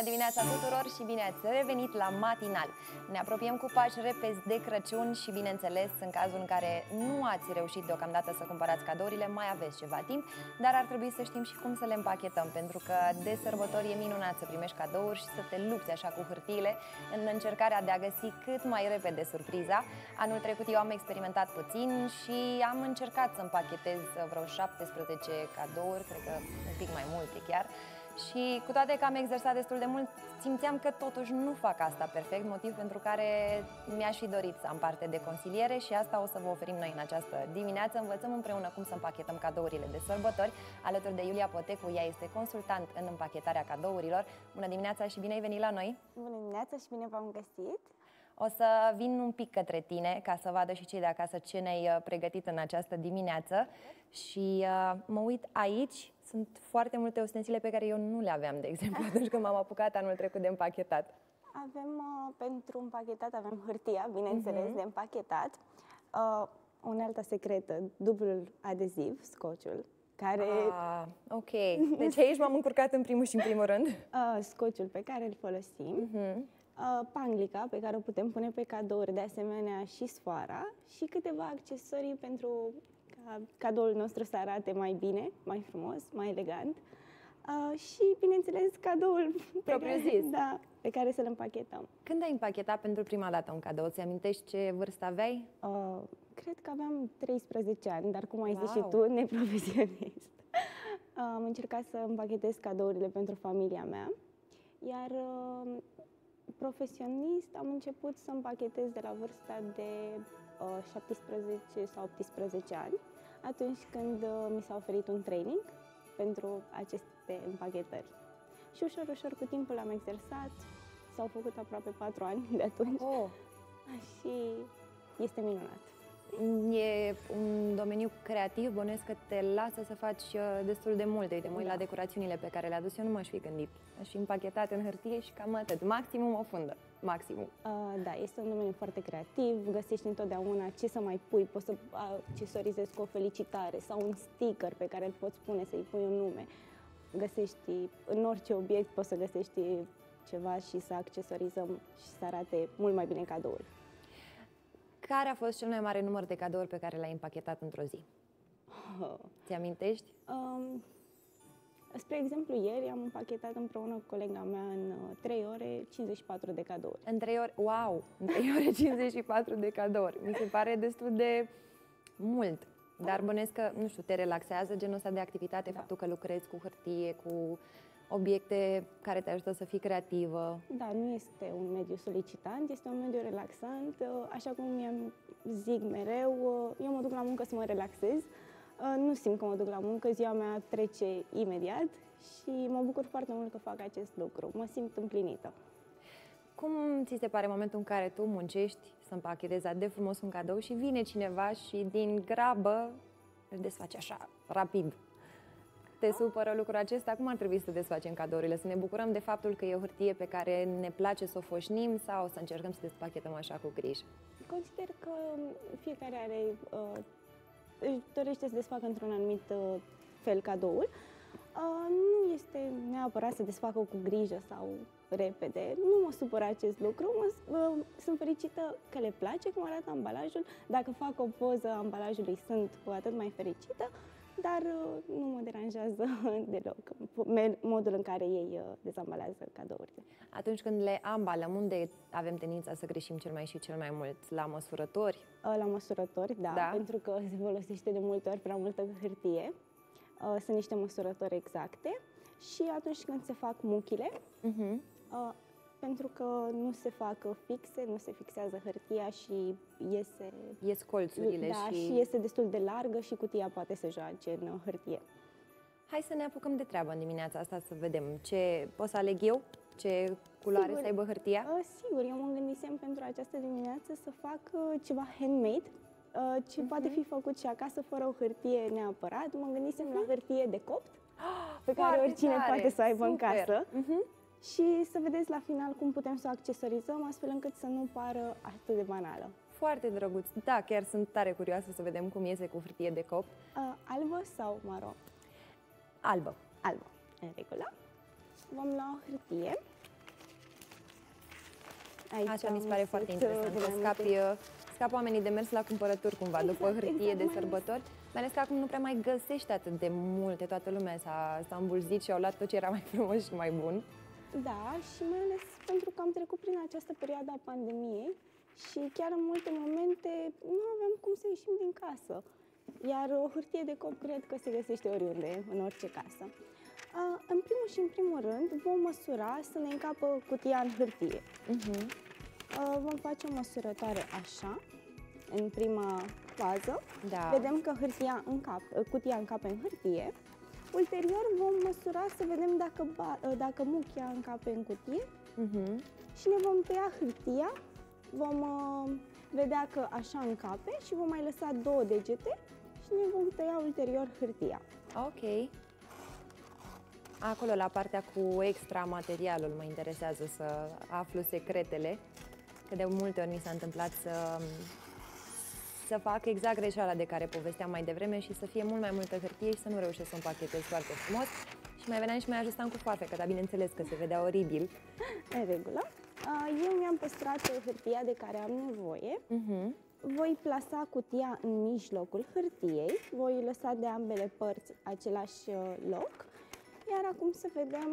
Bună dimineața tuturor și bine ați revenit la Matinal! Ne apropiem cu pași repezi de Crăciun și, bineînțeles, în cazul în care nu ați reușit deocamdată să cumpărați cadourile, mai aveți ceva timp, dar ar trebui să știm și cum să le împachetăm, pentru că de sărbători e minunat să primești cadouri și să te lupți așa cu hârtiile în încercarea de a găsi cât mai repede surpriza. Anul trecut eu am experimentat puțin și am încercat să împachetez vreo 17 cadouri, cred că un pic mai multe chiar, și cu toate că am exersat destul de mult, simțeam că totuși nu fac asta perfect, motiv pentru care mi-aș fi dorit să am parte de consiliere și asta o să vă oferim noi în această dimineață. Învățăm împreună cum să împachetăm cadourile de sărbători. Alături de Iulia Potecu, ea este consultant în împachetarea cadourilor. Bună dimineața și bine ai venit la noi! Bună dimineața și bine v-am găsit! O să vin un pic către tine ca să vadă și cei de acasă ce ne-ai uh, pregătit în această dimineață și uh, mă uit aici, sunt foarte multe ustensile pe care eu nu le aveam, de exemplu, atunci când m-am apucat anul trecut de împachetat. Avem, uh, pentru împachetat, avem hârtia, bineînțeles, uh-huh. de împachetat, uh, unealta secretă, dublul adeziv, scociul, care... Ah, ok. Deci aici m-am încurcat în primul și în primul rând. Uh, scociul pe care îl folosim. Uh-huh Uh, panglica pe care o putem pune pe cadouri, de asemenea și sfoara și câteva accesorii pentru ca cadoul nostru să arate mai bine, mai frumos, mai elegant. Uh, și, bineînțeles, cadoul propriu zis. Da, pe care să-l împachetăm. Când ai împachetat pentru prima dată un cadou? Ți amintești ce vârstă aveai? Uh, cred că aveam 13 ani, dar cum ai wow. zis și tu, neprofesionist. Uh, am încercat să împachetez cadourile pentru familia mea, iar uh, Profesionist am început să împachetez de la vârsta de uh, 17 sau 18 ani, atunci când uh, mi s-a oferit un training pentru aceste împachetări. Și ușor, ușor, cu timpul am exersat, s-au făcut aproape 4 ani de atunci oh. și este minunat. E un domeniu creativ, bănuiesc că te lasă să faci uh, destul de multe. Uite, mă da. la decorațiunile pe care le-a adus, eu nu m-aș fi gândit. Aș fi împachetat în hârtie și cam atât. Maximum o fundă. Maximum. Uh, da, este un domeniu foarte creativ, găsești întotdeauna ce să mai pui, poți să accesorizezi cu o felicitare sau un sticker pe care îl poți pune să-i pui un nume. Găsești în orice obiect poți să găsești ceva și să accesorizăm și să arate mult mai bine cadoul. Care a fost cel mai mare număr de cadouri pe care le-ai împachetat într-o zi? Oh. Ți amintești? Um, spre exemplu, ieri am împachetat împreună cu colega mea în 3 uh, ore 54 de cadouri. În 3 ore? Wow! În 3 ore 54 de cadouri. Mi se pare destul de mult. Dar bănesc că, nu știu, te relaxează genul ăsta de activitate, da. faptul că lucrezi cu hârtie, cu obiecte care te ajută să fii creativă. Da, nu este un mediu solicitant, este un mediu relaxant. Uh, așa cum mi zic mereu, uh, eu mă duc la muncă să mă relaxez. Uh, nu simt că mă duc la muncă, ziua mea trece imediat și mă bucur foarte mult că fac acest lucru. Mă simt împlinită. Cum ți se pare momentul în care tu muncești să împachetezi de frumos un cadou și vine cineva și din grabă îl desface așa, rapid? te supără lucrul acesta, cum ar trebui să desfacem cadourile? Să ne bucurăm de faptul că e o hârtie pe care ne place să o foșnim sau să încercăm să despachetăm așa cu grijă? Consider că fiecare are, uh, își dorește să desfacă într-un anumit uh, fel cadoul. Uh, nu este neapărat să desfacă cu grijă sau repede. Nu mă supără acest lucru, mă, uh, sunt fericită că le place cum arată ambalajul. Dacă fac o poză a ambalajului, sunt cu atât mai fericită dar uh, nu mă deranjează deloc modul în care ei uh, dezambalează cadourile. Atunci când le ambalăm, unde avem tendința să greșim cel mai și cel mai mult? La măsurători? Uh, la măsurători, da, da. pentru că se folosește de multe ori prea multă hârtie. Sunt niște măsurători exacte și atunci când se fac muchile, uh-huh pentru că nu se fac fixe, nu se fixează hârtia și iese... Ies colțurile da, și... și este destul de largă și cutia poate să joace în hârtie. Hai să ne apucăm de treabă în dimineața asta să vedem ce pot să aleg eu, ce culoare sigur, să aibă hârtia. Uh, sigur, eu mă gândisem pentru această dimineață să fac uh, ceva handmade, uh, ce uh-huh. poate fi făcut și acasă fără o hârtie neapărat. Mă gândisem uh-huh. la hârtie de copt, pe care oricine tare, poate să aibă super. în casă. Uh-huh și să vedeți la final cum putem să o accesorizăm astfel încât să nu pară atât de banală. Foarte drăguț. Da, chiar sunt tare curioasă să vedem cum iese cu hârtie de cop. Uh, albă sau maro? Albă. Albă. În regulă. Vom lua o hârtie Aici Asta mi se am pare găsit, foarte uh, interesant. de Că mai scapi, multe- uh, scap oamenii de mers la cumpărături cumva după Exact, hârtie exact, de mai ales. sărbători. Mai ales că acum nu prea mai găsești atât de multe. Toată lumea s-a, s-a îmbulzit și au luat tot ce era mai frumos și mai bun. Da, și mai ales pentru că am trecut prin această perioadă a pandemiei și chiar în multe momente nu aveam cum să ieșim din casă. Iar o hârtie de cop cred că se găsește oriunde, în orice casă. A, în primul și în primul rând vom măsura să ne încapă cutia în hârtie. Uh-huh. A, vom face o măsurătoare așa, în prima fază. Da. Vedem că hârtia încap, cutia încape în hârtie. Ulterior vom măsura să vedem dacă, ba, dacă muchia încape în cutie Uh-huh. și ne vom tăia hârtia, vom uh, vedea că așa încape și vom mai lăsa două degete și ne vom tăia ulterior hârtia. Ok. Acolo, la partea cu extra materialul, mă interesează să aflu secretele, că de multe ori mi s-a întâmplat să, să fac exact greșeala de care povesteam mai devreme și să fie mult mai multă hârtie și să nu reușesc să împachetez foarte frumos. Și mai veneam și mai ajustam cu foarfecă, dar bineînțeles că se vedea oribil. În regulă. Uh, Eu mi-am păstrat hârtia de care am nevoie. Uh-huh. Voi plasa cutia în mijlocul hârtiei, voi lăsa de ambele părți același uh, loc, iar acum să vedem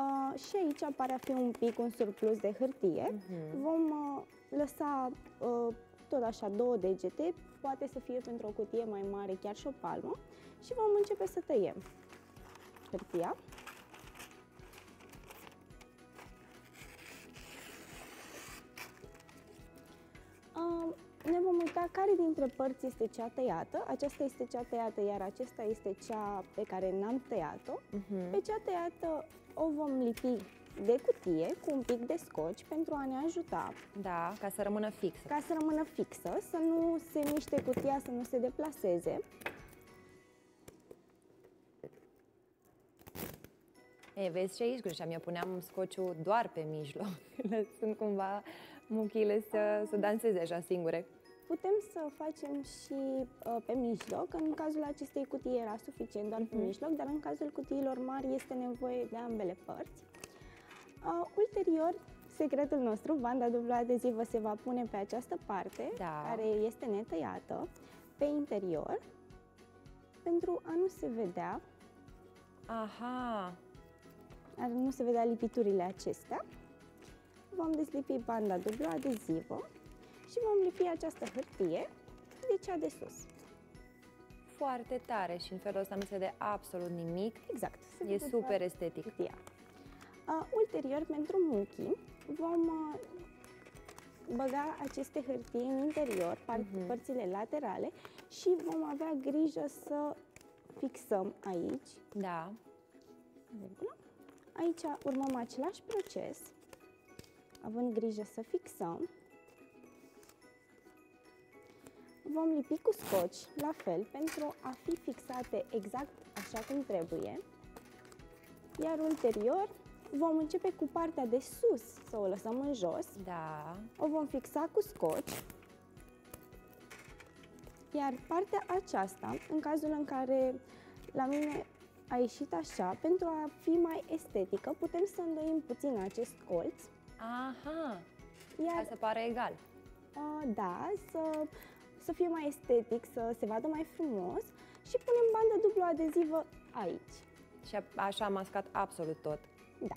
uh, și aici pare a fi un pic un surplus de hârtie. Mhm. Vom uh, lăsa uh, tot așa două degete, poate să fie pentru o cutie mai mare, chiar și o palmă, și vom începe să tăiem hârtia. Uh, ne vom uita care dintre părți este cea tăiată. Aceasta este cea tăiată, iar acesta este cea pe care n-am tăiat-o. Uh-huh. Pe cea tăiată o vom lipi de cutie cu un pic de scoci pentru a ne ajuta Da, ca să rămână fixă. ca să rămână fixă, să nu se miște cutia, să nu se deplaseze. E, vezi și aici greșeam, eu puneam scociul doar pe mijloc, lăsând cumva muchile să, să danseze așa singure. Putem să facem și uh, pe mijloc. În cazul acestei cutii era suficient doar pe Mhm. mijloc, dar în cazul cutiilor mari este nevoie de ambele părți. Uh, ulterior, secretul nostru, banda dublu adezivă se va pune pe această parte, Da. care este netăiată, pe interior, pentru a nu se vedea, Aha, a nu se vedea lipiturile acestea. Vom deslipi banda dublu adezivă și vom lipi această hârtie de cea de sus. foarte tare și în felul ăsta nu se vede absolut nimic. Exact. se E vede super doar estetic. Hârtia. Uh, ulterior, pentru muchii, vom uh, băga aceste hârtii în interior, par- Mhm. părțile laterale și vom avea grijă să fixăm aici. Da. în regulă. Aici urmăm același proces, având grijă să fixăm. Vom lipi cu scoci, la fel, pentru a fi fixate exact așa cum trebuie. Iar ulterior vom începe cu partea de sus, să o lăsăm în jos. Da. O vom fixa cu scoci. Iar partea aceasta, în cazul în care la mine a ieșit așa, pentru a fi mai estetică, putem să îndoim puțin acest colț. Aha, Iar, ca să pară egal. a, da, să, să fie mai estetic, să se vadă mai frumos și punem bandă dublu adezivă aici. Și a- așa am mascat absolut tot. Da.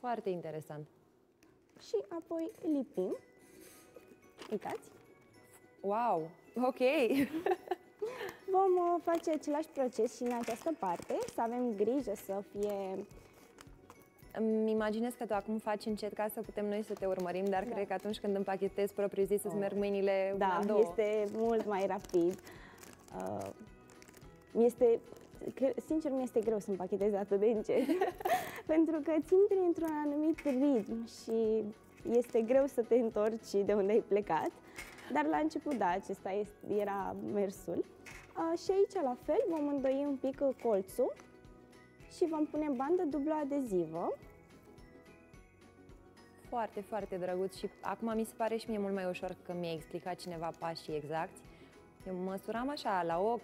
Foarte interesant. Și apoi lipim. Uitați. Wow, ok. Vom uh, face același proces și în această parte, să avem grijă să fie Îmi imaginez că tu acum faci încet ca să putem noi să te urmărim, dar Da. cred că atunci când împachetezi propriu zis să-ți Oh. merg mâinile Da, una, două. este mult mai rapid. Uh, este, cre- sincer, mi este greu să împachetez atât de încet, pentru că ți intri într-un anumit ritm și este greu să te întorci de unde ai plecat. Dar la început, da, acesta este, era mersul. Uh, și aici, la fel, vom îndoi un pic uh, colțul și vom pune bandă dublu adezivă. Foarte, foarte drăguț și acum mi se pare și mie mult mai ușor că mi-a explicat cineva pașii exacti. Eu măsuram așa, la ochi,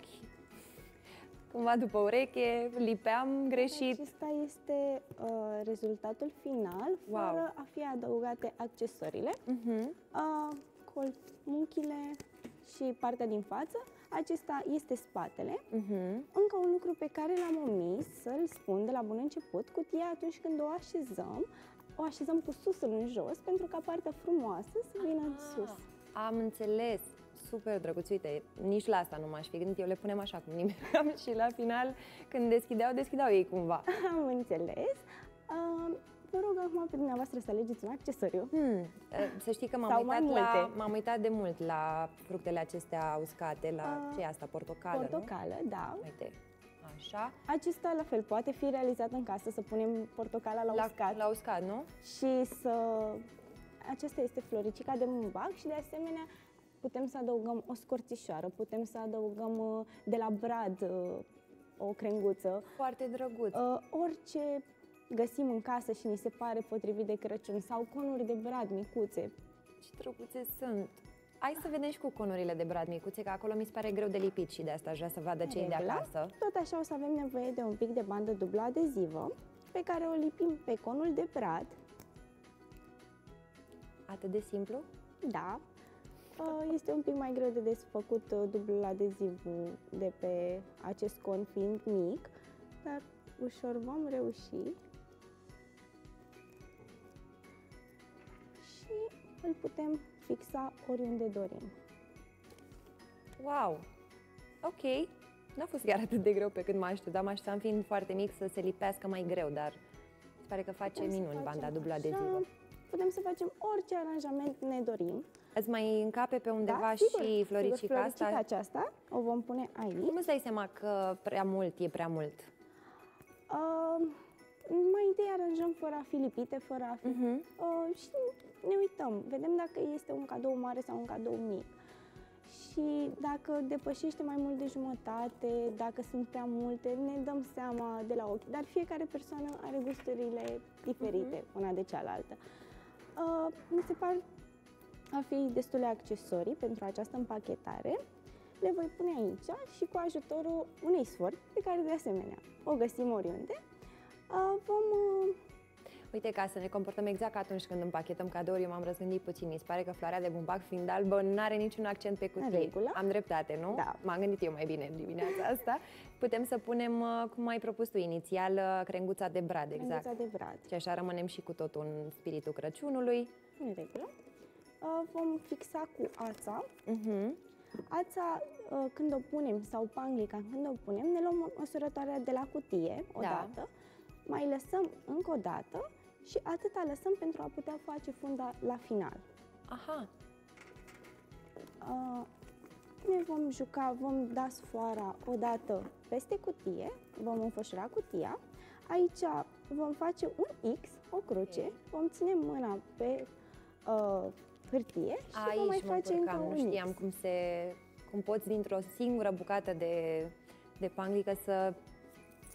cumva după ureche, lipeam greșit. Acesta este uh, rezultatul final, wow. fără a fi adăugate accesoriile. Uh-huh. Uh, col- munchile și partea din față. Acesta este spatele. Uh-huh. Încă un lucru pe care l-am omis să-l spun de la bun început, cutia atunci când o așezăm, o așezăm cu susul în jos pentru ca partea frumoasă să vină ah, în sus. Am înțeles super drăguț. Uite, nici la asta nu m-aș fi gândit. Eu le punem așa cum nimeream și la final, când deschideau, deschideau ei cumva. Am înțeles. Uh, vă rog acum pe dumneavoastră să alegeți un accesoriu. Hmm. Să știi că m-am uitat, la, m-am uitat de mult la fructele acestea uscate, la uh, ce e asta, portocală, Portocală, nu? da. Uite, așa. Acesta la fel poate fi realizat în casă, să punem portocala la, la uscat. La uscat, nu? Și să... Aceasta este floricica de mumbac și de asemenea putem să adăugăm o scorțișoară, putem să adăugăm uh, de la brad uh, o crenguță. Foarte drăguț. Uh, orice găsim în casă și ni se pare potrivit de Crăciun sau conuri de brad micuțe. Ce drăguțe sunt! Hai să vedem și cu conurile de brad micuțe, că acolo mi se pare greu de lipit și de asta aș vrea să vadă cei de acasă. Tot așa o să avem nevoie de un pic de bandă dublă adezivă, pe care o lipim pe conul de brad. Atât de simplu? Da. Uh, este un pic mai greu de desfăcut uh, dublul adezivul de pe acest con fiind mic, dar ușor vom reuși. Și îl putem fixa oriunde dorim. Wow! Ok, n-a fost chiar atât de greu pe cât mă așteptam. Mă așteptam fiind foarte mic să se lipească mai greu, dar se pare că face putem minuni banda dublă adezivă. Putem să facem orice aranjament ne dorim. Îți mai încape pe undeva da, sigur, și floricica sigur, floricica asta? aceasta o vom pune aici. Cum îți dai seama că prea mult e prea mult? Uh, mai întâi aranjăm fără a fi lipite, fără a fi... Uh-huh. Uh, și ne uităm, vedem dacă este un cadou mare sau un cadou mic. Și dacă depășește mai mult de jumătate, dacă sunt prea multe, ne dăm seama de la ochi. Dar fiecare persoană are gusturile diferite uh-huh. una de cealaltă. Uh, mi se par a fi destule accesorii pentru această împachetare. Le voi pune aici și cu ajutorul unei sfori, pe care de asemenea o găsim oriunde, vom Uite, ca să ne comportăm exact ca atunci când împachetăm cadouri, eu m-am răzgândit puțin. Mi se pare că floarea de bumbac, fiind albă, nu are niciun accent pe cutie. Regulă. Am dreptate, nu? Da. M-am gândit eu mai bine în dimineața asta. Putem să punem, uh, cum ai propus tu inițial, uh, crenguța de brad, exact. Crenguța de brad. Și așa rămânem și cu totul în spiritul Crăciunului. În regulă. Uh, vom fixa cu ața. Uh-huh. Ața, când o punem, sau panglica, când o punem, ne luăm măsurătoarea de la cutie, o da. dată, mai lăsăm încă o dată și atâta lăsăm pentru a putea face funda la final. Aha! Uh, ne vom juca, vom da sfoara o dată peste cutie, vom înfășura cutia. Aici vom face un X, o cruce, okay. vom ține mâna pe uh, hârtie și Aici vom mai face încă un nu știam X. cum se cum poți dintr-o singură bucată de, de panglică să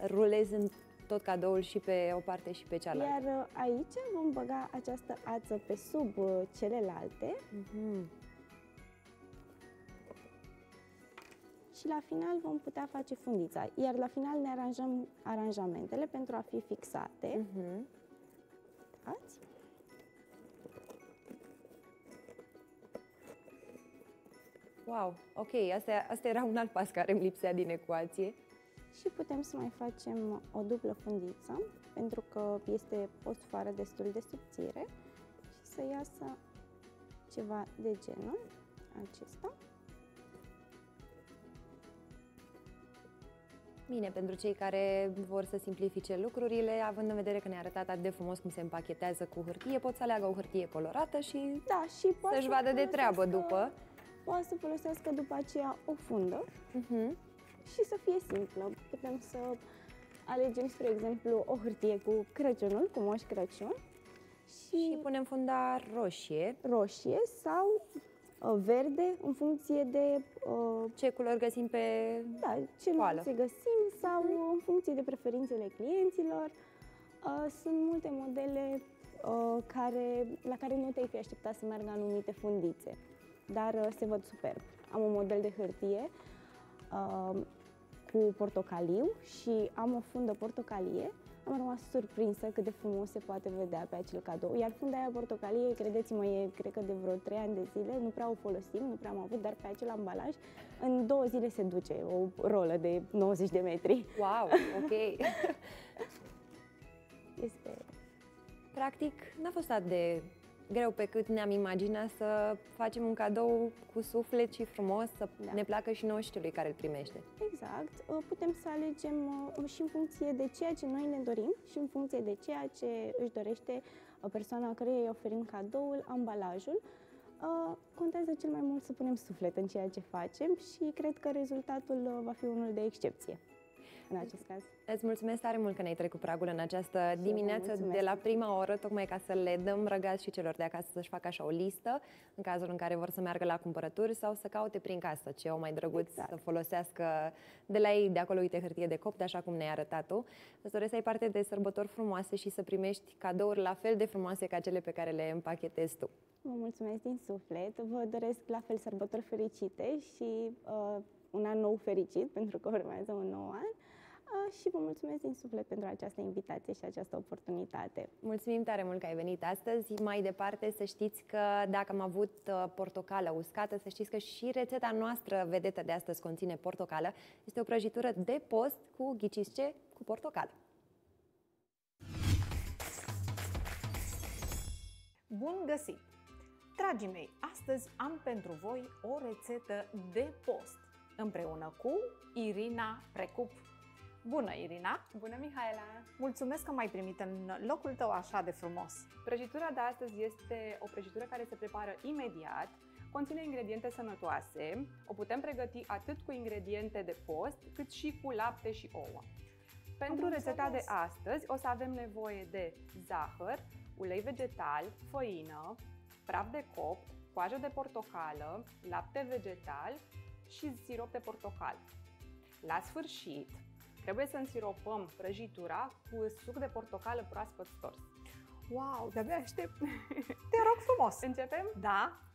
rulezi în tot cadoul și pe o parte și pe cealaltă. Iar uh, aici vom băga această ață pe sub uh, celelalte. Mm-hmm. Și la final vom putea face fundița. Iar la final ne aranjăm aranjamentele pentru a fi fixate. Mm-hmm. Ați? Wow, ok, asta, asta era un alt pas care îmi lipsea din ecuație și putem să mai facem o dublă fundiță pentru că este o sfoară destul de subțire și să iasă ceva de genul acesta. Bine, pentru cei care vor să simplifice lucrurile, având în vedere că ne-a arătat atât de frumos cum se împachetează cu hârtie, pot să aleagă o hârtie colorată și, da, și să-și vadă de treabă după. Poate să folosească după aceea o fundă. Uh-huh și să fie simplă. Putem să alegem, spre exemplu, o hârtie cu Crăciunul, cu Moș Crăciun. Și, și punem funda roșie. Roșie sau uh, verde, în funcție de... Uh, ce culori găsim pe Da, ce se găsim sau mm. în funcție de preferințele clienților. Uh, sunt multe modele uh, care, la care nu te-ai fi așteptat să meargă anumite fundițe, dar uh, se văd superb. Am un model de hârtie Uh, cu portocaliu și am o fundă portocalie. Am rămas surprinsă cât de frumos se poate vedea pe acel cadou. Iar funda aia portocalie, credeți-mă, e cred că de vreo 3 ani de zile, nu prea o folosim, nu prea am avut, dar pe acel ambalaj în două zile se duce o rolă de 90 de metri. Wow, ok. este... Practic, n-a fost atât de greu pe cât ne-am imaginat să facem un cadou cu suflet și frumos, să da. ne placă și nouă și celui care îl primește. Exact. Uh, putem să alegem uh, și în funcție de ceea ce noi ne dorim și în funcție de ceea ce își dorește uh, persoana care îi oferim cadoul, ambalajul. Contează cel mai mult să punem suflet în ceea ce facem și cred că rezultatul va fi unul de excepție în acest caz. Îți mulțumesc tare mult că ne-ai trecut pragul în această dimineață de la prima oră, tocmai ca să le dăm răgaz și celor de acasă să-și facă așa o listă în cazul în care vor să meargă la cumpărături sau să caute prin casă ce au mai drăguț exact. să folosească de la ei, de acolo, uite, hârtie de copt, așa cum ne-ai arătat tu. Îți doresc să ai parte de sărbători frumoase și să primești cadouri la fel de frumoase ca cele pe care le împachetezi tu. Vă mulțumesc din suflet, vă doresc la fel sărbători fericite și uh, un an nou fericit, pentru că urmează un nou an și vă mulțumesc din suflet pentru această invitație și această oportunitate. Mulțumim tare mult că ai venit astăzi. Mai departe, să știți că dacă am avut uh, portocală uscată, să știți că și rețeta noastră vedetă de astăzi conține portocală. Este o prăjitură de post cu ghiciți ce? Cu portocală. Bun găsit! Dragii mei, astăzi am pentru voi o rețetă de post împreună cu Irina Precup Bună, Irina! Bună, Mihaela! Mulțumesc că m-ai primit în locul tău așa de frumos. Prăjitura de astăzi este o prăjitură care se prepară imediat, conține ingrediente sănătoase, o putem pregăti atât cu ingrediente de post, cât și cu lapte și ouă. Pentru Am rețeta înțeles. de astăzi o să avem nevoie de zahăr, ulei vegetal, făină, praf de copt, coajă de portocală, lapte vegetal și sirop de portocală. La sfârșit, Trebuie să însiropăm prăjitura cu suc de portocală proaspăt stors. Wow, de-abia aștept! Te rog frumos! Începem? Da!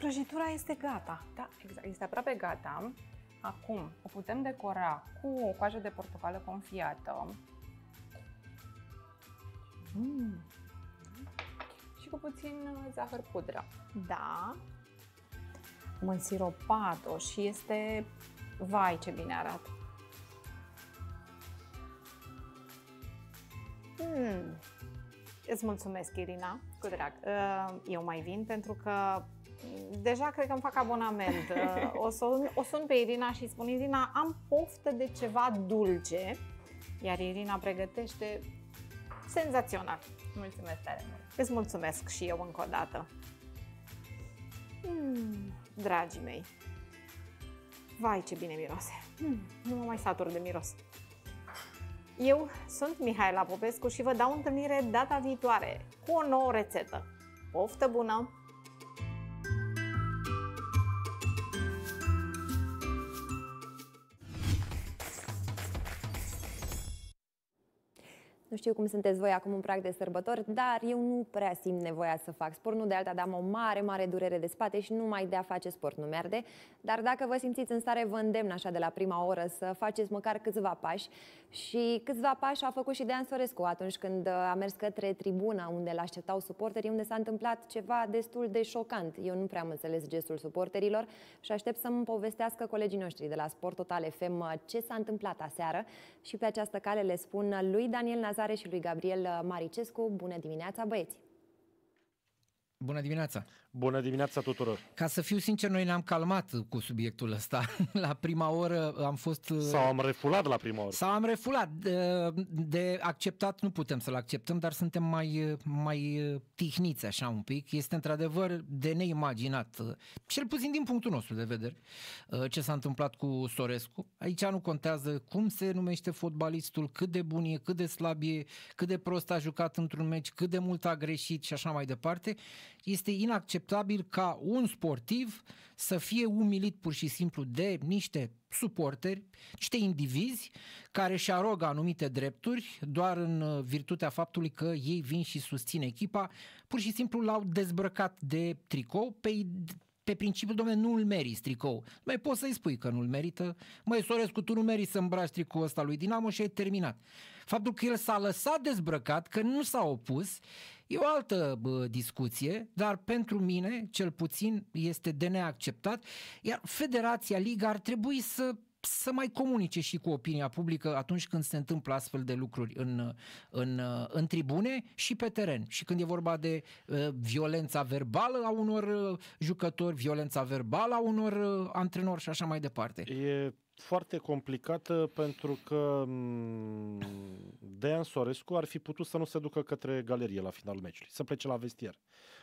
Prăjitura este gata. Da, exact. Este aproape gata. Acum o putem decora cu o coajă de portocală confiată. Mm. Și cu puțin uh, zahăr pudră. Da. Am însiropat-o și este... Vai, ce bine arată! Mm. Îți mulțumesc, Irina. Cu drag. Uh, eu mai vin pentru că deja cred că îmi fac abonament. Uh, o, să, o sun pe Irina și spun, Irina, am poftă de ceva dulce, iar Irina pregătește senzațional. Mulțumesc tare mult! Îți mulțumesc și eu încă o dată. Mm, dragii mei, vai ce bine miroase! Mm, nu mă mai satur de miros. Eu sunt Mihaela Popescu și vă dau întâlnire data viitoare cu o nouă rețetă. Poftă bună! Nu știu cum sunteți voi acum în prag de sărbători, dar eu nu prea simt nevoia să fac sport. Nu de alta, dar am o mare, mare durere de spate și numai de a face sport nu merge. Dar dacă vă simțiți în stare, vă îndemn așa de la prima oră să faceți măcar câțiva pași. Și câțiva pași a făcut și Dean Sorescu atunci când a mers către tribuna unde l-așteptau suporterii, unde s-a întâmplat ceva destul de șocant. Eu nu prea am înțeles gestul suporterilor și aștept să-mi povestească colegii noștri de la Sport Total FM ce s-a întâmplat aseară și pe această cale le spun lui Daniel Nazar Lazare și lui Gabriel Maricescu. Bună dimineața, băieți! Bună dimineața! Bună dimineața tuturor! Ca să fiu sincer, noi ne-am calmat cu subiectul ăsta. La prima oră am fost... Sau am refulat la prima oră. Sau am refulat. De, de acceptat nu putem să-l acceptăm, dar suntem mai, mai tihniți așa un pic. Este într-adevăr de neimaginat, cel puțin din punctul nostru de vedere, ce s-a întâmplat cu Sorescu. Aici nu contează cum se numește fotbalistul, cât de bun e, cât de slab e, cât de prost a jucat într-un meci, cât de mult a greșit și așa mai departe. Este inacceptabil ca un sportiv să fie umilit pur și simplu de niște suporteri, niște indivizi care își arogă anumite drepturi doar în virtutea faptului că ei vin și susțin echipa, pur și simplu l-au dezbrăcat de tricou pe pe principiul, domnule, nu îl meriți tricou. Mai poți să-i spui că nu-l merită. Măi, Sorescu, tu nu meriți să îmbraci tricoul ăsta lui Dinamo și ai terminat. Faptul că el s-a lăsat dezbrăcat, că nu s-a opus, E o altă bă, discuție, dar pentru mine, cel puțin, este de neacceptat, iar Federația Liga ar trebui să să mai comunice și cu opinia publică atunci când se întâmplă astfel de lucruri în, în, în tribune și pe teren. Și când e vorba de uh, violența verbală a unor uh, jucători, violența verbală a unor uh, antrenori și așa mai departe. E foarte complicată pentru că mm, Dean Sorescu ar fi putut să nu se ducă către galerie la finalul meciului, să plece la vestier.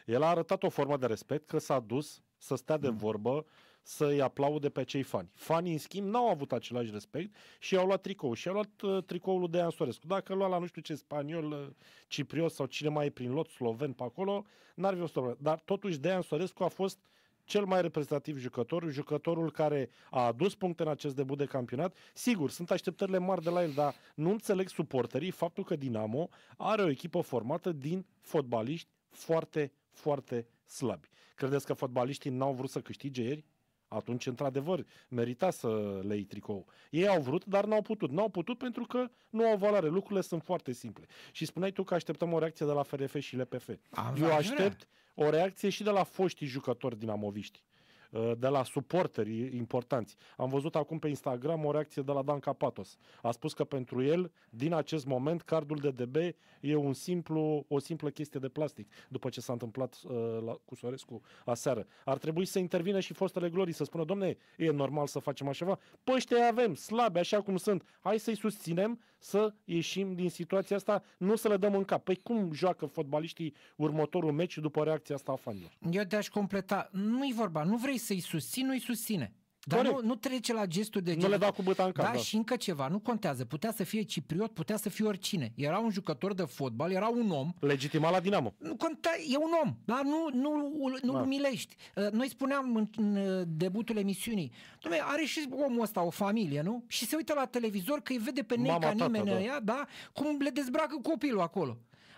El a arătat o formă de respect că s-a dus să stea de mm. vorbă, să-i aplaude pe cei fani. Fanii, în schimb, n-au avut același respect și au luat tricou. Și au luat uh, tricoul lui Dean Sorescu. Dacă lua la nu știu ce spaniol, uh, ciprios sau cine mai e prin lot, sloven pe acolo, n-ar fi fost o Dar totuși Dean Sorescu a fost uh, cel mai reprezentativ jucător, jucătorul care a adus puncte în acest debut de campionat. Sigur, sunt așteptările mari de la el, dar nu înțeleg suporterii faptul că Dinamo are o echipă formată din fotbaliști foarte, foarte slabi. Credeți că fotbaliștii n-au vrut să câștige ieri? Atunci, într-adevăr, merita să le iei tricou. Ei au vrut, dar n-au putut. N-au putut pentru că nu au valoare. Lucrurile sunt foarte simple. Și spuneai tu că așteptăm o reacție de la FRF și LPF. Am Eu aștept o reacție și de la foștii jucători dinamoviști. Uh, de la suporteri importanți. Am văzut acum pe Instagram o reacție de la Dan Capatos. A spus că pentru el, din acest moment, cardul de DB e un simplu, o simplă chestie de plastic, după ce s-a întâmplat uh, la, cu Sorescu aseară. Ar trebui să intervină și fostele glorii, să spună, domne, e normal să facem așa ceva? Păi ăștia avem, slabe, așa cum sunt. Hai să-i susținem să ieșim din situația asta, nu să le dăm în cap. Păi cum joacă fotbaliștii următorul meci după reacția asta a fanilor? Eu te-aș completa. Nu-i vorba, nu vrei să-i susții, nu-i susține. Dar nu, nu trece la gestul de... Nu le da cu băta în cap. Da, da, și încă ceva, nu contează. Putea să fie cipriot, putea să fie oricine. Era un jucător de fotbal, era un om. Legitimat la Dinamo. Nu conta, e un om, dar nu, nu, nu da. umilești. Uh, noi spuneam în, în uh, debutul emisiunii, dom'le, are și omul ăsta o familie, nu? Și se uită la televizor că îi vede pe nei ca nimeni da. ea, da? Cum le dezbracă copilul acolo.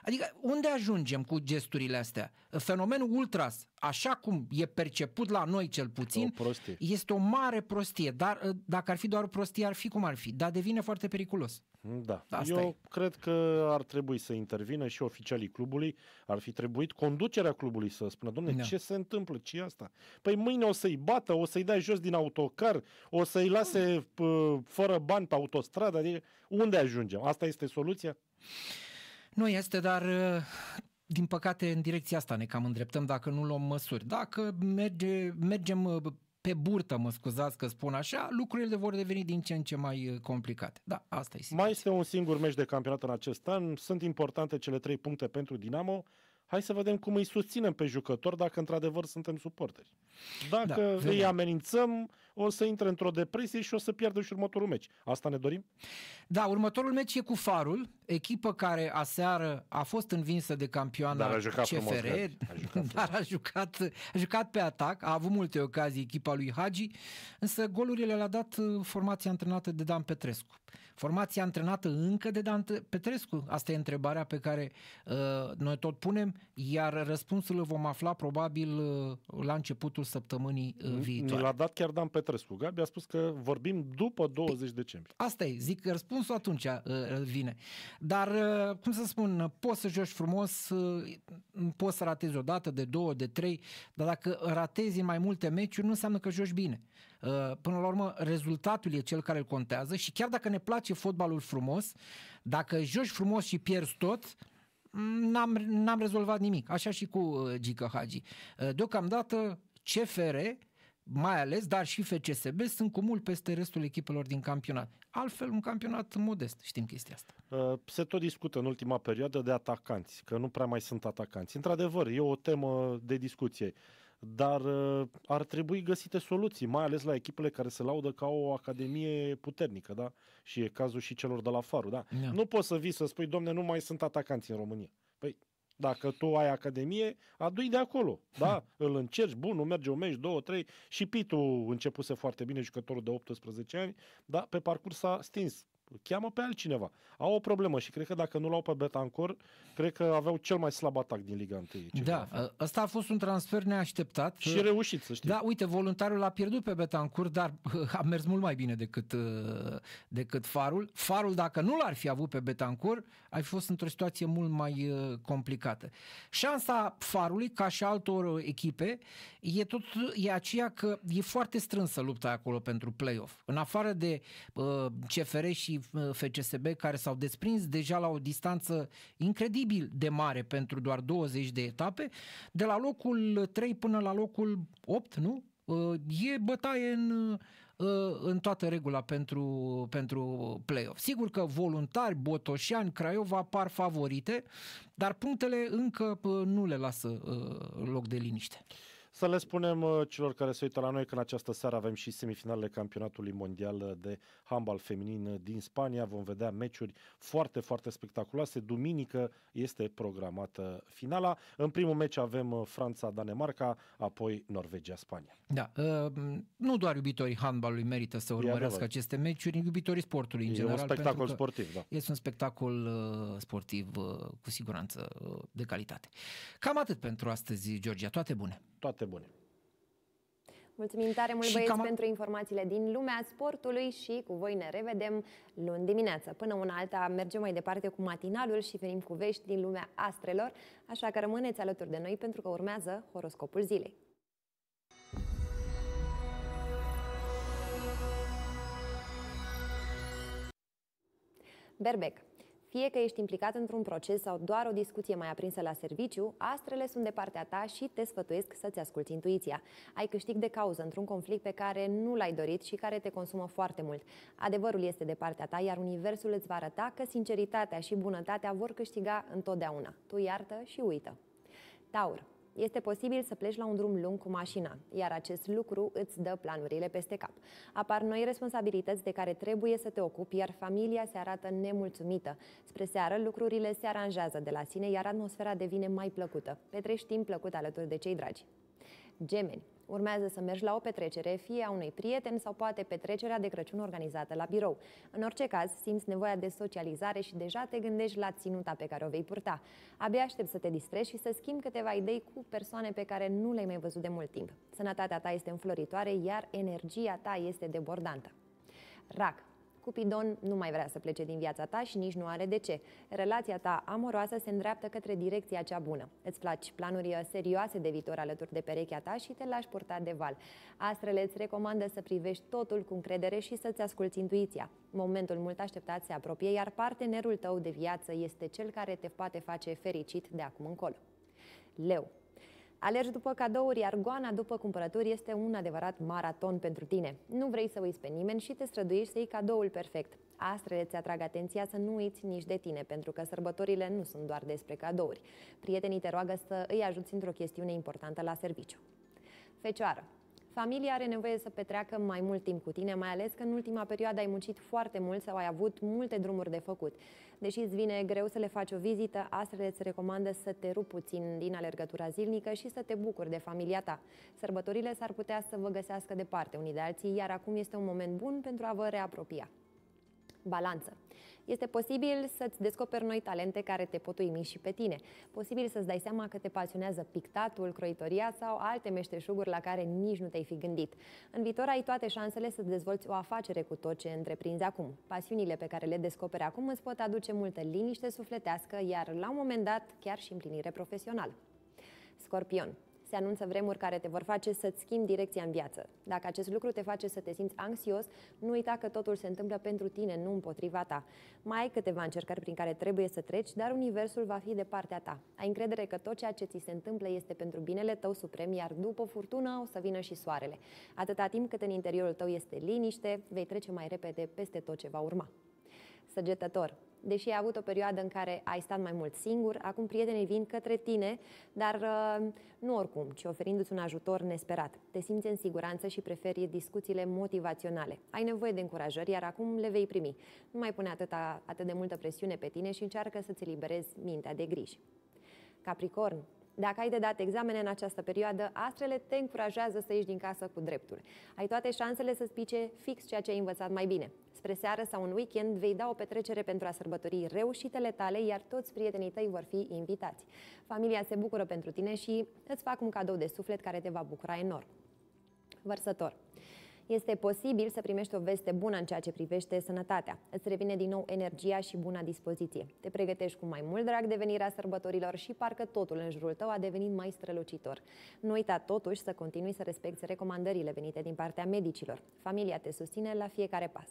Adică unde ajungem cu gesturile astea? Fenomenul ultras, așa cum e perceput la noi cel puțin, o prostie. este o mare prostie. Dar uh, dacă ar fi doar o prostie, ar fi cum ar fi. Dar devine foarte periculos. Da. Asta Eu e. cred că ar trebui să intervină și oficialii clubului, ar fi trebuit conducerea clubului să spună, domne, Da. ce se întâmplă, ce e asta? Păi mâine o să-i bată, o să-i dai jos din autocar, o să-i lase p- fără bani pe autostradă, adică unde ajungem? Asta este soluția? Nu este, dar uh, din păcate în direcția asta ne cam îndreptăm dacă nu luăm măsuri. Dacă merge, mergem uh, pe burtă, mă scuzați că spun așa, lucrurile vor deveni din ce în ce mai uh, complicate. Da, asta e situația. Mai este un singur meci de campionat în acest an, sunt importante cele trei puncte pentru Dinamo, Hai să vedem cum îi susținem pe jucători dacă într-adevăr suntem suporteri. Dacă Da, da, vedem. îi amenințăm, o să intre într-o depresie și o să pierdă și următorul meci. Asta ne dorim? Da, următorul meci e cu Farul, echipă care aseară a fost învinsă de campioana Dar a jucat CFR, frumos, Gabi, a jucat dar a jucat, a jucat pe atac, a avut multe ocazii echipa lui Hagi, însă golurile le-a dat uh, formația antrenată de Dan Petrescu. Formația antrenată încă de Dan Petrescu? Asta e întrebarea pe care uh, noi tot punem, iar răspunsul îl vom afla probabil uh, la începutul săptămânii uh, Ni viitoare. l-a dat chiar Dan Petrescu. Gabi a spus că vorbim după 20 decembrie. Asta e, zic că răspunsul atunci uh, vine. Dar, uh, cum să spun, poți să joci frumos, uh, poți să ratezi o dată, de două, de trei, dar dacă ratezi în mai multe meciuri, nu înseamnă că joci bine. Uh, până la urmă, rezultatul e cel care îl contează și chiar dacă ne place fotbalul frumos, dacă joci frumos și pierzi tot, n-am, n-am rezolvat nimic. Așa și cu uh, Gică Hagi. Uh, deocamdată, CFR, mai ales, dar și FCSB sunt cu mult peste restul echipelor din campionat. Altfel, un campionat modest, știm chestia asta. Uh, Se tot discută în ultima perioadă de atacanți, că nu prea mai sunt atacanți. Într-adevăr, e o temă de discuție, dar uh, ar trebui găsite soluții, mai ales la echipele care se laudă ca o academie puternică, da? Și e cazul și celor de la Faru, da? Da. Nu poți să vii să spui, domne, nu mai sunt atacanți în România. Păi, dacă tu ai academie, adu-i de acolo, da? Îl încerci, bun, nu merge un meci, două, trei. Și Pitu începuse foarte bine, jucătorul de 18 ani, dar pe parcurs s-a stins. Cheamă pe altcineva. Au o problemă și cred că dacă nu l-au pe Betancor, cred că aveau cel mai slab atac din Liga 1. ce Da, vreau. ăsta a fost un transfer neașteptat. Și reușit, să știi. Da, uite, voluntarul l-a pierdut pe Betancourt, dar a mers mult mai bine decât, uh, decât Farul. Farul, dacă nu l-ar fi avut pe Betancourt, ar fi fost într-o situație mult mai uh, complicată. Șansa Farului, ca și altor echipe, e, tot, e aceea că e foarte strânsă lupta acolo pentru play-off. În afară de uh, CFR și uh, FCSB, care s-au desprins deja la o distanță incredibil de mare pentru doar 20 de etape, de la locul 3 până la locul 8, nu? Uh, E bătaie în, uh, în toată regula pentru, pentru play-off. Sigur că voluntari, Botoșani, Craiova par favorite, dar punctele încă uh, nu le lasă uh, loc de liniște. Să le spunem uh, celor care se uită la noi că în această seară avem și semifinalele campionatului mondial de handbal feminin uh, din Spania. Vom vedea meciuri foarte, foarte spectaculoase. Duminică este programată finala. În primul meci avem uh, Franța-Danemarca, apoi Norvegia-Spania. Da, uh, nu doar iubitorii handbalului merită să urmărească adevărat. aceste meciuri, iubitorii sportului în E general. un spectacol pentru că sportiv, da. Este un spectacol uh, sportiv uh, cu siguranță uh, de calitate. Cam atât pentru astăzi, Georgia. Toate bune! Toate bune. Mulțumim tare mult, Și băieți, cam a- pentru informațiile din lumea sportului și cu voi ne revedem luni dimineață. Până una alta mergem mai departe cu matinalul și venim cu vești din lumea astrelor, așa că rămâneți alături de noi pentru că urmează horoscopul zilei. Berbec. Fie că ești implicat într-un proces sau doar o discuție mai aprinsă la serviciu, astrele sunt de partea ta și te sfătuiesc să-ți asculti intuiția. Ai câștig de cauză într-un conflict pe care nu l-ai dorit și care te consumă foarte mult. Adevărul este de partea ta, iar universul îți va arăta că sinceritatea și bunătatea vor câștiga întotdeauna. Tu iartă și uită. Taur. Este posibil să pleci la un drum lung cu mașina, iar acest lucru îți dă planurile peste cap. Apar noi responsabilități de care trebuie să te ocupi, iar familia se arată nemulțumită. Spre seară, lucrurile se aranjează de la sine, iar atmosfera devine mai plăcută. Petrești timp plăcut alături de cei dragi. Gemeni. Urmează să mergi la o petrecere, fie a unui prieten sau poate petrecerea de Crăciun organizată la birou. În orice caz, simți nevoia de socializare și deja te gândești la ținuta pe care o vei purta. Abia aștept să te distrezi și să schimbi câteva idei cu persoane pe care nu le-ai mai văzut de mult timp. Sănătatea ta este înfloritoare, iar energia ta este debordantă. Rac. Cupidon nu mai vrea să plece din viața ta și nici nu are de ce. Relația ta amoroasă se îndreaptă către direcția cea bună. Îți placi planuri uh, serioase de viitor alături de perechea ta și te lași purta de val. Astrele îți recomandă să privești totul cu încredere și să-ți asculți intuiția. Momentul mult așteptat se apropie, iar partenerul tău de viață este cel care te poate face fericit de acum încolo. Leu. Alergi după cadouri, iar goana după cumpărături este un adevărat maraton pentru tine. Nu vrei să uiți pe nimeni și te străduiești să iei cadoul perfect. Astrele ți atrag atenția să nu uiți nici de tine, pentru că sărbătorile nu sunt doar despre cadouri. Prietenii te roagă să îi ajuți într-o chestiune importantă la serviciu. Fecioară, Familia are nevoie să petreacă mai mult timp cu tine, mai ales că în ultima perioadă ai muncit foarte mult sau ai avut multe drumuri de făcut. Deși îți vine greu să le faci o vizită, astrele îți recomandă să te rupi puțin din alergătura zilnică și să te bucuri de familia ta. Sărbătorile s-ar putea să vă găsească departe unii de alții, iar acum este un moment bun pentru a vă reapropia. Balanță. Este posibil să-ți descoperi noi talente care te pot uimi și pe tine. Posibil să-ți dai seama că te pasionează pictatul, croitoria sau alte meșteșuguri la care nici nu te-ai fi gândit. În viitor ai toate șansele să dezvolți o afacere cu tot ce întreprinzi acum. Pasiunile pe care le descoperi acum îți pot aduce multă liniște sufletească, iar la un moment dat chiar și împlinire profesională. Scorpion. Se anunță vremuri care te vor face să-ți schimbi direcția în viață. Dacă acest lucru te face să te simți anxios, nu uita că totul se întâmplă pentru tine, nu împotriva ta. Mai ai câteva încercări prin care trebuie să treci, dar universul va fi de partea ta. Ai încredere că tot ceea ce ți se întâmplă este pentru binele tău suprem, iar după furtună o să vină și soarele. Atâta timp cât în interiorul tău este liniște, vei trece mai repede peste tot ce va urma. Săgetător, deși ai avut o perioadă în care ai stat mai mult singur, acum prietenii vin către tine, dar uh, nu oricum, ci oferindu-ți un ajutor nesperat. Te simți în siguranță și preferi discuțiile motivaționale. Ai nevoie de încurajări, iar acum le vei primi. Nu mai pune atâta, atât de multă presiune pe tine și încearcă să-ți eliberezi mintea de griji. Capricorn, dacă ai de dat examene în această perioadă, astrele te încurajează să ieși din casă cu dreptul. Ai toate șansele să-ți pice fix ceea ce ai învățat mai bine. Spre seară sau un weekend vei da o petrecere pentru a sărbători reușitele tale, iar toți prietenii tăi vor fi invitați. Familia se bucură pentru tine și îți fac un cadou de suflet care te va bucura enorm. Vărsător este posibil să primești o veste bună în ceea ce privește sănătatea. Îți revine din nou energia și buna dispoziție. Te pregătești cu mai mult drag de venirea sărbătorilor și parcă totul în jurul tău a devenit mai strălucitor. Nu uita totuși să continui să respecti recomandările venite din partea medicilor. Familia te susține la fiecare pas.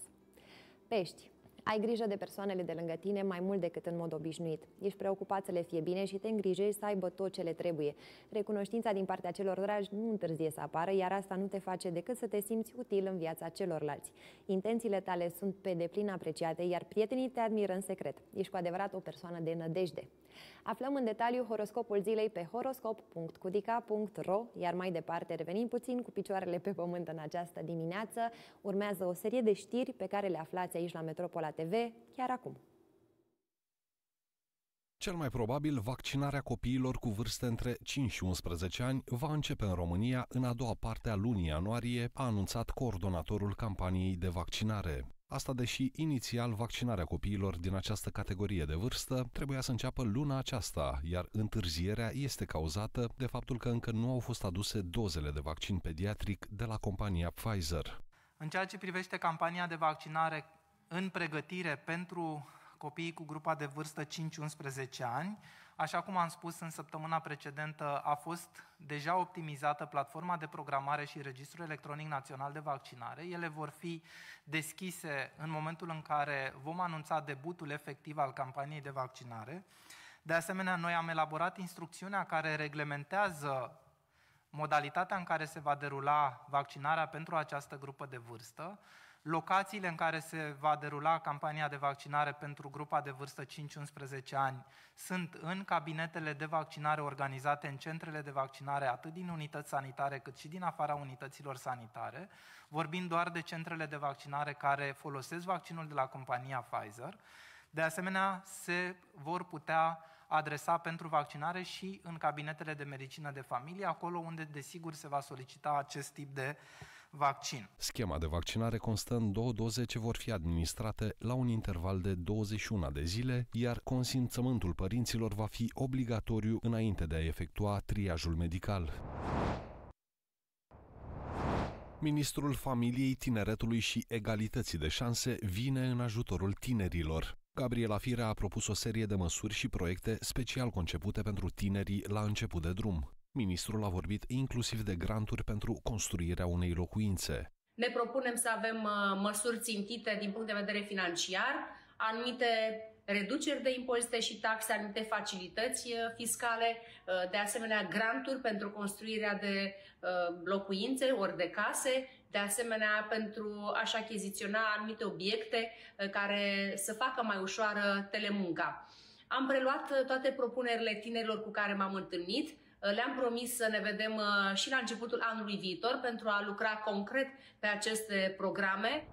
Pești. Ai grijă de persoanele de lângă tine mai mult decât în mod obișnuit. Ești preocupat să le fie bine și te îngrijești să aibă tot ce le trebuie. Recunoștința din partea celor dragi nu întârzie să apară, iar asta nu te face decât să te simți util în viața celorlalți. Intențiile tale sunt pe deplin apreciate, iar prietenii te admiră în secret. Ești cu adevărat o persoană de nădejde. Aflăm în detaliu horoscopul zilei pe horoscop.cudica.ro, iar mai departe revenim puțin cu picioarele pe pământ în această dimineață. Urmează o serie de știri pe care le aflați aici la Metropola TV chiar acum. Cel mai probabil, vaccinarea copiilor cu vârste între 5 și 11 ani va începe în România în a doua parte a lunii ianuarie, a anunțat coordonatorul campaniei de vaccinare. Asta deși inițial vaccinarea copiilor din această categorie de vârstă trebuia să înceapă luna aceasta, iar întârzierea este cauzată de faptul că încă nu au fost aduse dozele de vaccin pediatric de la compania Pfizer. În ceea ce privește campania de vaccinare în pregătire pentru copiii cu grupa de vârstă 5-11 ani, Așa cum am spus în săptămâna precedentă, a fost deja optimizată platforma de programare și registrul electronic național de vaccinare. Ele vor fi deschise în momentul în care vom anunța debutul efectiv al campaniei de vaccinare. De asemenea, noi am elaborat instrucțiunea care reglementează modalitatea în care se va derula vaccinarea pentru această grupă de vârstă, Locațiile în care se va derula campania de vaccinare pentru grupa de vârstă 5-11 ani sunt în cabinetele de vaccinare organizate în centrele de vaccinare atât din unități sanitare cât și din afara unităților sanitare, vorbind doar de centrele de vaccinare care folosesc vaccinul de la compania Pfizer. De asemenea, se vor putea adresa pentru vaccinare și în cabinetele de medicină de familie, acolo unde desigur se va solicita acest tip de vaccin. Schema de vaccinare constă în două doze ce vor fi administrate la un interval de 21 de zile, iar consimțământul părinților va fi obligatoriu înainte de a efectua triajul medical. Ministrul Familiei, Tineretului și Egalității de Șanse vine în ajutorul tinerilor. Gabriela Firea a propus o serie de măsuri și proiecte special concepute pentru tinerii la început de drum. Ministrul a vorbit inclusiv de granturi pentru construirea unei locuințe. Ne propunem să avem uh, măsuri țintite din punct de vedere financiar, anumite reduceri de impozite și taxe, anumite facilități uh, fiscale, uh, de asemenea granturi pentru construirea de locuințe ori de case, de asemenea pentru a-și achiziționa anumite obiecte care să facă mai ușoară telemunca. Am preluat toate propunerile tinerilor cu care m-am întâlnit, Uh, le-am promis să ne vedem uh, și la începutul anului viitor pentru a lucra concret pe aceste programe.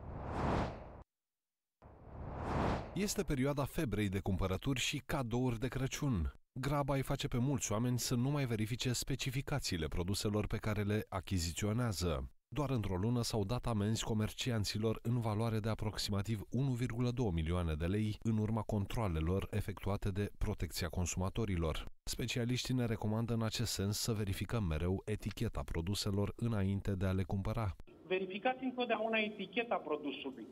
Este perioada febrei de cumpărături și cadouri de Crăciun. Graba îi face pe mulți oameni să nu mai verifice specificațiile produselor pe care le achiziționează. Doar într-o lună s-au dat amenzi comercianților în valoare de aproximativ 1,2 milioane de lei în urma controalelor efectuate de protecția consumatorilor. Specialiștii ne recomandă în acest sens să verificăm mereu eticheta produselor înainte de a le cumpăra. Verificați întotdeauna eticheta produsului.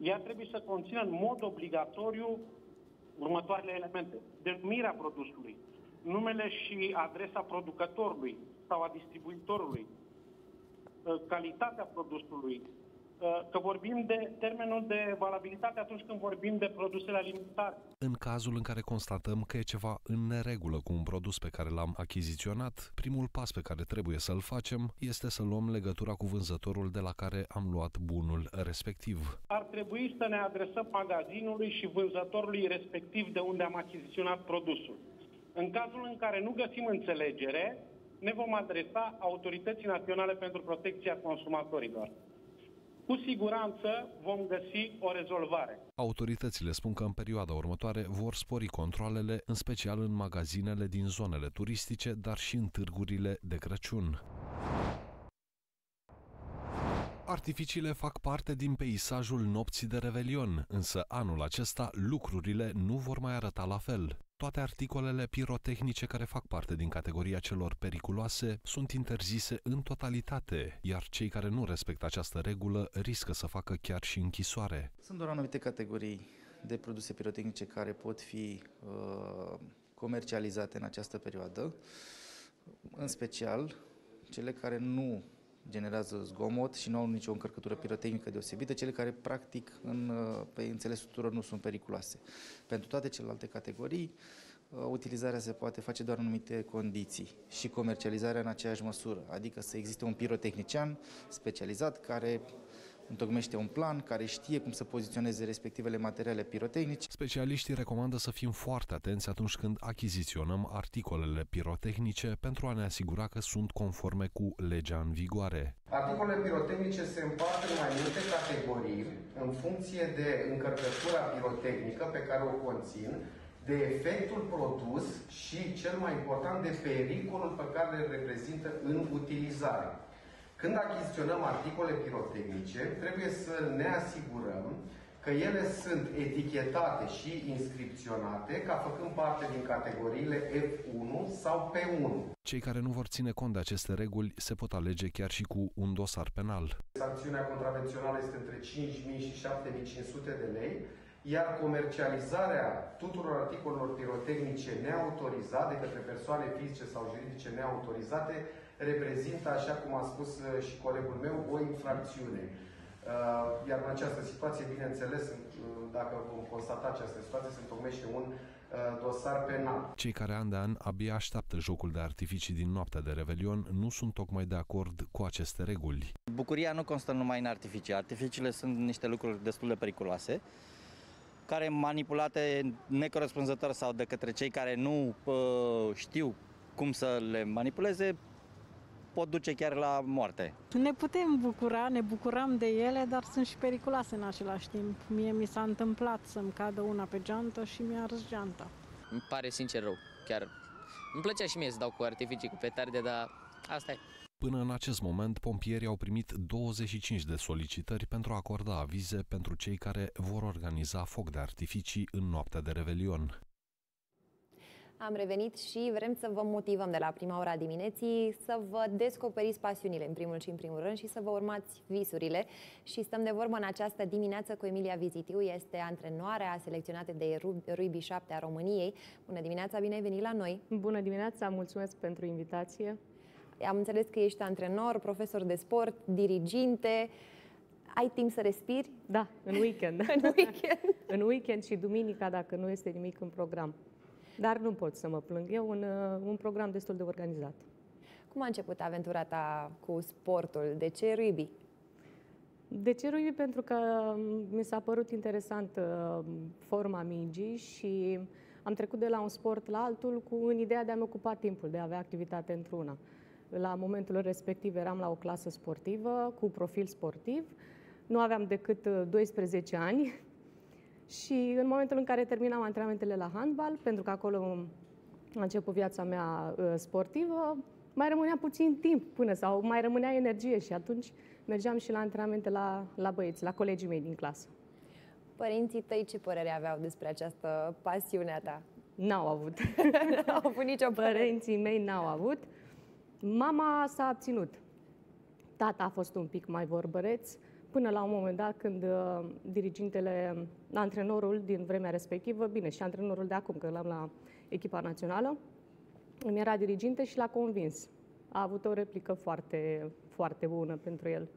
Ea trebuie să conțină în mod obligatoriu următoarele elemente. Denumirea produsului, numele și adresa producătorului sau a distribuitorului, Uh, calitatea produsului, uh, că vorbim de termenul de valabilitate atunci când vorbim de produsele alimentare. În cazul în care constatăm că e ceva în neregulă cu un produs pe care l-am achiziționat, primul pas pe care trebuie să-l facem este să luăm legătura cu vânzătorul de la care am luat bunul respectiv. Ar trebui să ne adresăm magazinului și vânzătorului respectiv de unde am achiziționat produsul. În cazul în care nu găsim înțelegere, ne vom adresa Autorității Naționale pentru Protecția Consumatorilor. Cu siguranță vom găsi o rezolvare. Autoritățile spun că în perioada următoare vor spori controlele, în special în magazinele din zonele turistice, dar și în târgurile de Crăciun. Artificiile fac parte din peisajul nopții de Revelion, însă anul acesta lucrurile nu vor mai arăta la fel. Toate articolele pirotehnice care fac parte din categoria celor periculoase sunt interzise în totalitate, iar cei care nu respectă această regulă riscă să facă chiar și închisoare. Sunt doar anumite categorii de produse pirotehnice care pot fi uh, comercializate în această perioadă, în special cele care nu generează zgomot și nu au nicio încărcătură pirotehnică deosebită, cele care practic în, pe înțelesul tuturor nu sunt periculoase. Pentru toate celelalte categorii, uh, utilizarea se poate face doar în anumite condiții și comercializarea în aceeași măsură, adică să existe un pirotehnician specializat care întocmește un plan care știe cum să poziționeze respectivele materiale pirotehnice. Specialiștii recomandă să fim foarte atenți atunci când achiziționăm articolele pirotehnice pentru a ne asigura că sunt conforme cu legea în vigoare. Articolele pirotehnice se împart în mai multe categorii în funcție de încărcătura pirotehnică pe care o conțin, de efectul produs și, cel mai important, de pericolul pe care îl reprezintă în utilizare. Când achiziționăm articole pirotehnice, trebuie să ne asigurăm că ele sunt etichetate și inscripționate ca făcând parte din categoriile F1 sau P1. Cei care nu vor ține cont de aceste reguli se pot alege chiar și cu un dosar penal. Sancțiunea contravențională este între 5.000 și 7.500 de lei, iar comercializarea tuturor articolelor pirotehnice neautorizate de către persoane fizice sau juridice neautorizate reprezintă, așa cum a spus uh, și colegul meu, o infracțiune. Uh, iar în această situație, bineînțeles, uh, dacă vom constata această situație, se întocmește un dosar penal. Cei care an de an abia așteaptă jocul de artificii din noaptea de Revelion nu sunt tocmai de acord cu aceste reguli. Bucuria nu constă numai în artificii. Artificiile sunt niște lucruri destul de periculoase care manipulate necorespunzător sau de către cei care nu uh, știu cum să le manipuleze, pot duce chiar la moarte. Ne putem bucura, ne bucurăm de ele, dar sunt și periculoase în același timp. Mie mi s-a întâmplat să-mi cadă una pe geantă și mi-a râs geanta. îmi pare sincer rău. Chiar îmi plăcea și mie să dau cu artificii, cu petarde, dar asta e. Până în acest moment, pompierii au primit 25 de solicitări pentru a acorda avize pentru cei care vor organiza foc de artificii în noaptea de Revelion. Am revenit și vrem să vă motivăm de la prima ora dimineții să vă descoperiți pasiunile în primul și în primul rând și să vă urmați visurile. Și stăm de vorbă în această dimineață cu Emilia Vizitiu, este antrenoarea selecționată de Ruibi 7 a României. Bună dimineața, bine ai venit la noi! Bună dimineața, mulțumesc pentru invitație! Am înțeles că ești antrenor, profesor de sport, diriginte. Ai timp să respiri? Da, în weekend. în weekend. în weekend și duminica, dacă nu este nimic în program. Dar nu pot să mă plâng. E un, uh, un program destul de organizat. Cum a început aventura ta cu sportul? De ce rugby? De ce rugby? Pentru că um, mi s-a părut interesant uh, forma mingii și am trecut de la un sport la altul cu în ideea de a-mi ocupa timpul, de a avea activitate într-una. La momentul respectiv eram la o clasă sportivă cu profil sportiv. Nu aveam decât 12 uh, ani și în momentul în care terminam antrenamentele la handbal, pentru că acolo a început viața mea uh, sportivă, mai rămânea puțin timp până sau mai rămânea energie și atunci mergeam și la antrenamente la, la băieți, la colegii mei din clasă. Părinții tăi ce părere aveau despre această pasiune a ta? N-au avut. n-au avut nicio părere. Părinții mei n-au avut. Mama s-a abținut. Tata a fost un pic mai vorbăreț, până la un moment dat când uh, dirigintele, antrenorul din vremea respectivă, bine, și antrenorul de acum, că l-am la echipa națională, îmi era diriginte și l-a convins. A avut o replică foarte, foarte bună pentru el.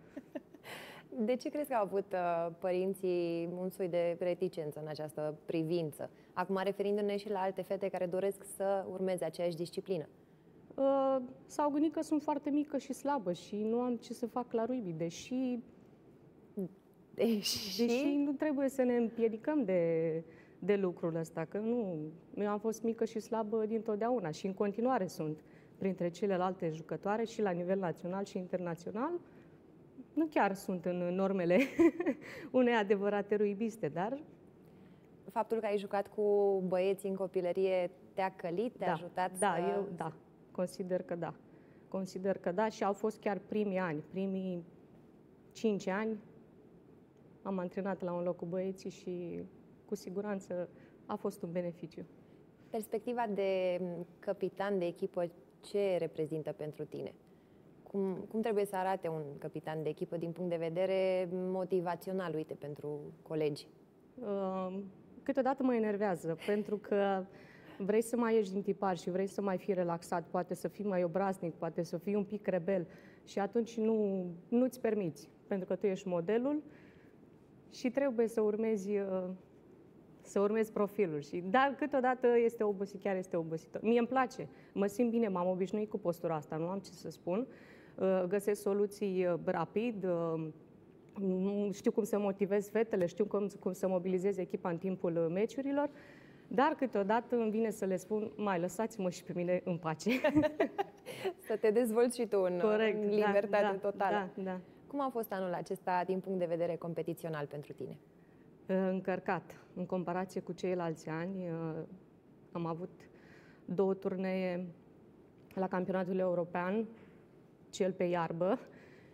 De ce crezi că au avut uh, părinții un soi de reticență în această privință? Acum referindu-ne și la alte fete care doresc să urmeze aceeași disciplină. Uh, s-au gândit că sunt foarte mică și slabă și nu am ce să fac la rugby, deși Deși... Deși nu trebuie să ne împiedicăm de, de lucrul ăsta, că nu, eu am fost mică și slabă dintotdeauna și în continuare sunt printre celelalte jucătoare și la nivel național și internațional. Nu chiar sunt în normele unei adevărate ruibiste, dar... Faptul că ai jucat cu băieți în copilărie te-a călit, te-a da, ajutat da, să... eu, da, consider că da. Consider că da și au fost chiar primii ani, primii cinci ani am antrenat la un loc cu băieții și cu siguranță a fost un beneficiu. Perspectiva de capitan de echipă, ce reprezintă pentru tine? Cum, cum trebuie să arate un capitan de echipă din punct de vedere motivațional, uite, pentru colegi? Uh, câteodată mă enervează, pentru că vrei să mai ieși din tipar și vrei să mai fii relaxat, poate să fii mai obraznic, poate să fii un pic rebel și atunci nu, nu-ți permiți, pentru că tu ești modelul și trebuie să urmezi uh, să urmezi profilul. Și, dar câteodată este obosit, chiar este obositor. Mie îmi place, mă simt bine, m-am obișnuit cu postura asta, nu am ce să spun. Uh, găsesc soluții uh, rapid, știu cum să motivez fetele, știu cum, cum să mobilizez echipa în timpul meciurilor, dar câteodată îmi vine să le spun, mai lăsați-mă și pe mine în pace. să te dezvolți și tu în, Corect, în da, libertate da, da, totală. Da, da. Cum a fost anul acesta din punct de vedere competițional pentru tine? Încărcat. În comparație cu ceilalți ani, am avut două turnee la campionatul european, cel pe iarbă,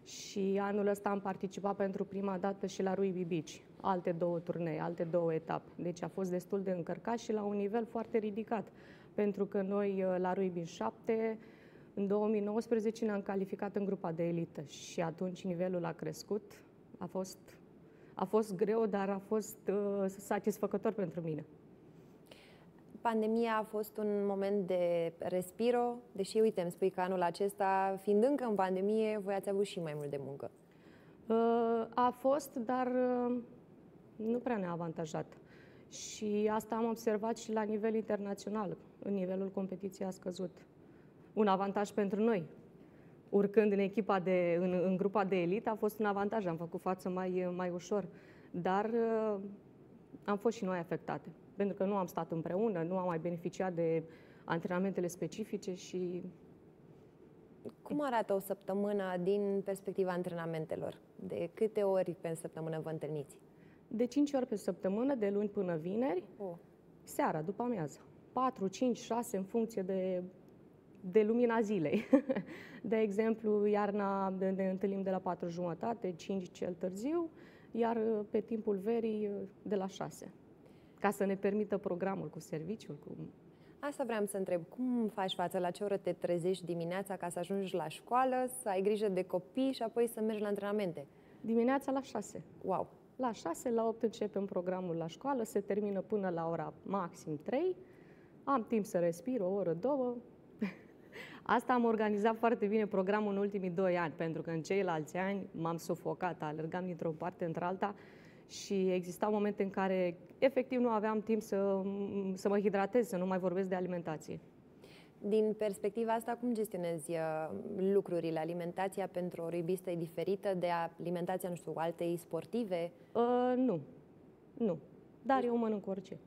și anul ăsta am participat pentru prima dată și la Ruibi Beach, alte două turnee, alte două etape. Deci a fost destul de încărcat și la un nivel foarte ridicat, pentru că noi la Ruibi 7 în 2019 ne-am calificat în grupa de elită și atunci nivelul a crescut. A fost, a fost greu, dar a fost uh, satisfăcător pentru mine. Pandemia a fost un moment de respiro, deși, uite, îmi spui că anul acesta, fiind încă în pandemie, voi ați avut și mai mult de muncă. Uh, a fost, dar uh, nu prea ne-a avantajat. Și asta am observat și la nivel internațional. În nivelul competiției a scăzut un avantaj pentru noi. Urcând în echipa de, în, în grupa de elită a fost un avantaj, am făcut față mai, mai ușor. Dar uh, am fost și noi afectate, pentru că nu am stat împreună, nu am mai beneficiat de antrenamentele specifice și cum arată o săptămână din perspectiva antrenamentelor? De câte ori pe săptămână vă întâlniți? De 5 ori pe săptămână, de luni până vineri, oh. seara, după amiază 4, 5, 6 în funcție de, de lumina zilei. de exemplu, iarna ne, ne întâlnim de la 4 jumătate, 5 cel târziu, iar pe timpul verii de la 6. Ca să ne permită programul cu serviciul, cu Asta vreau să întreb. Cum faci față? La ce oră te trezești dimineața ca să ajungi la școală, să ai grijă de copii și apoi să mergi la antrenamente? Dimineața la 6. Wow! La 6, la 8 începem programul la școală, se termină până la ora maxim 3. Am timp să respir o oră, două. Asta am organizat foarte bine programul în ultimii 2 ani, pentru că în ceilalți ani m-am sufocat, alergam dintr-o parte într-alta și existau momente în care efectiv nu aveam timp să, să mă hidratez, să nu mai vorbesc de alimentație. Din perspectiva asta, cum gestionezi uh, lucrurile? Alimentația pentru o ribistă e diferită de alimentația, nu știu, altei sportive? Uh, nu. Nu. Dar eu mănânc orice.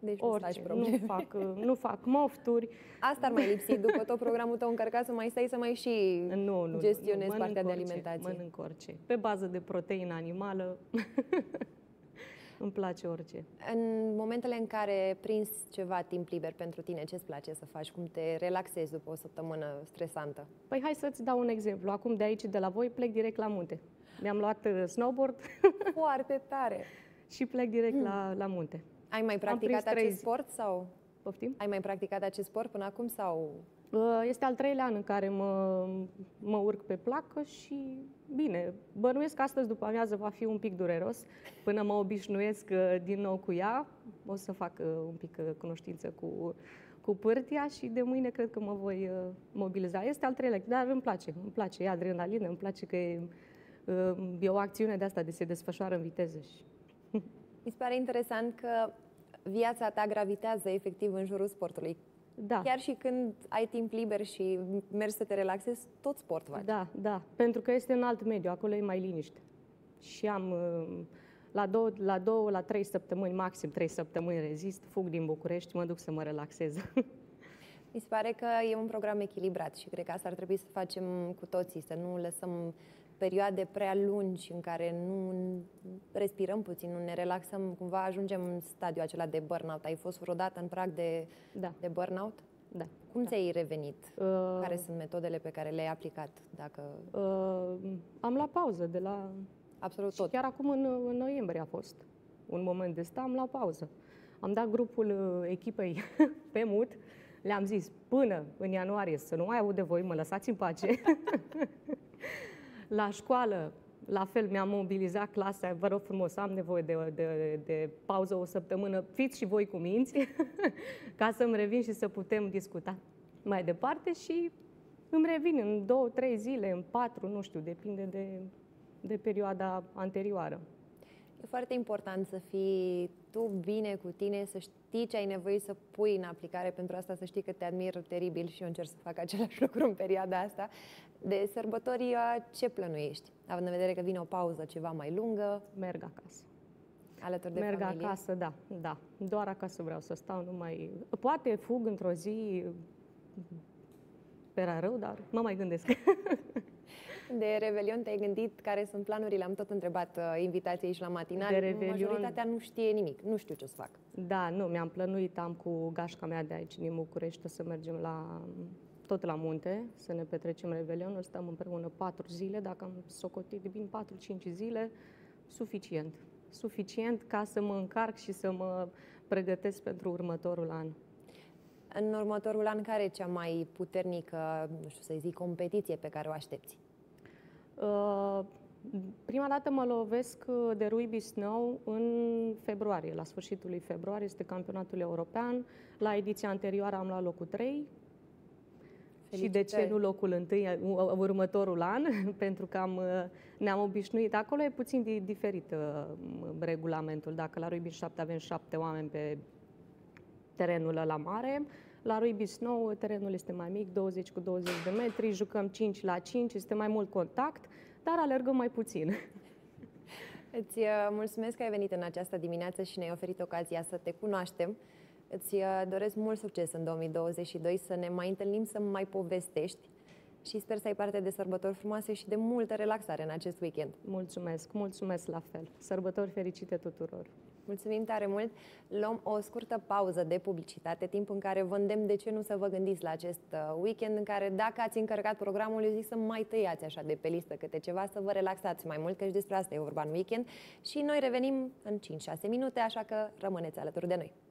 Deci orice. Nu, nu, fac, uh, nu fac mofturi. Asta ar mai lipsi după tot programul tău încărcat să mai stai să mai și nu, nu, gestionezi nu, partea orice, de alimentație. Mănânc orice. Pe bază de proteină animală. Îmi place orice. În momentele în care prinzi ceva timp liber pentru tine, ce îți place să faci? Cum te relaxezi după o săptămână stresantă? Păi hai să-ți dau un exemplu. Acum de aici, de la voi, plec direct la munte. Mi-am luat uh, snowboard. Foarte tare! și plec direct hmm. la, la munte. Ai mai practicat acest sport sau? Poftim? Ai mai practicat acest sport până acum sau Uh, este al treilea an în care mă, mă urc pe placă și, bine, bănuiesc că astăzi după amiază va fi un pic dureros. Până mă obișnuiesc uh, din nou cu ea, o să fac uh, un pic cunoștință cu, cu pârtia și de mâine cred că mă voi mobiliza. Este al treilea, dar îmi place, îmi place, e adrenalină, îmi place că e, e o acțiune de asta de se desfășoară în viteză. Și... Mi se pare interesant că viața ta gravitează efectiv în jurul sportului. Da. Chiar și când ai timp liber și mergi să te relaxezi, tot sport faci. Da, da. Pentru că este în alt mediu, acolo e mai liniște. Și am uh, la două, la două, la trei săptămâni, maxim trei săptămâni rezist, fug din București, mă duc să mă relaxez. Mi se pare că e un program echilibrat și cred că asta ar trebui să facem cu toții, să nu lăsăm perioade prea lungi în care nu respirăm puțin, nu ne relaxăm, cumva ajungem în stadiul acela de burnout. Ai fost vreodată în prag de, da. de burnout? Da. Cum da. ți-ai revenit? Uh, care sunt metodele pe care le-ai aplicat? Dacă... Uh, am la pauză de la... Absolut tot. chiar acum în, în noiembrie a fost un moment de sta, am la pauză. Am dat grupul uh, echipei pe mut, le-am zis până în ianuarie să nu mai aud de voi, mă lăsați în pace. La școală, la fel, mi-am mobilizat clasa, vă rog frumos, am nevoie de, de, de pauză o săptămână, fiți și voi cu minți, ca să-mi revin și să putem discuta mai departe și îmi revin în două, trei zile, în patru, nu știu, depinde de, de perioada anterioară. E foarte important să fii tu bine cu tine, să știi ce ai nevoie să pui în aplicare. Pentru asta să știi că te admir teribil și eu încerc să fac același lucru în perioada asta. De sărbători, ce plănuiești? Având în vedere că vine o pauză ceva mai lungă. Merg acasă. Alături de Merg familie? acasă, da, da. Doar acasă vreau să stau, nu mai... Poate fug într-o zi pe rău, dar mă mai gândesc. De Revelion te-ai gândit care sunt planurile? Am tot întrebat uh, invitații și la matinal. De Revelion... Majoritatea nu știe nimic, nu știu ce să fac. Da, nu, mi-am plănuit, am cu gașca mea de aici, din București, o să mergem la tot la munte, să ne petrecem Revelionul, stăm împreună patru zile, dacă am socotit bine patru, cinci zile, suficient. Suficient ca să mă încarc și să mă pregătesc pentru următorul an. În următorul an, care e cea mai puternică, nu știu să zic, competiție pe care o aștepți? Uh, prima dată mă lovesc de Ruby Snow în februarie, la sfârșitul lui februarie, este campionatul european. La ediția anterioară am luat locul 3, și de ce nu locul întâi, următorul an, pentru că am, ne-am obișnuit. Acolo e puțin diferit uh, regulamentul. Dacă la Ruby 7 avem 7 oameni pe terenul la mare, la Ruby Snow terenul este mai mic, 20 cu 20 de metri, jucăm 5 la 5, este mai mult contact, dar alergăm mai puțin. Îți uh, mulțumesc că ai venit în această dimineață și ne-ai oferit ocazia să te cunoaștem. Îți uh, doresc mult succes în 2022, să ne mai întâlnim, să mai povestești și sper să ai parte de sărbători frumoase și de multă relaxare în acest weekend. Mulțumesc, mulțumesc la fel. Sărbători fericite tuturor! Mulțumim tare mult! Luăm o scurtă pauză de publicitate, timp în care vă îndemn de ce nu să vă gândiți la acest uh, weekend, în care dacă ați încărcat programul, eu zic să mai tăiați așa de pe listă câte ceva, să vă relaxați mai mult, că și despre asta e vorba în weekend. Și noi revenim în 5-6 minute, așa că rămâneți alături de noi.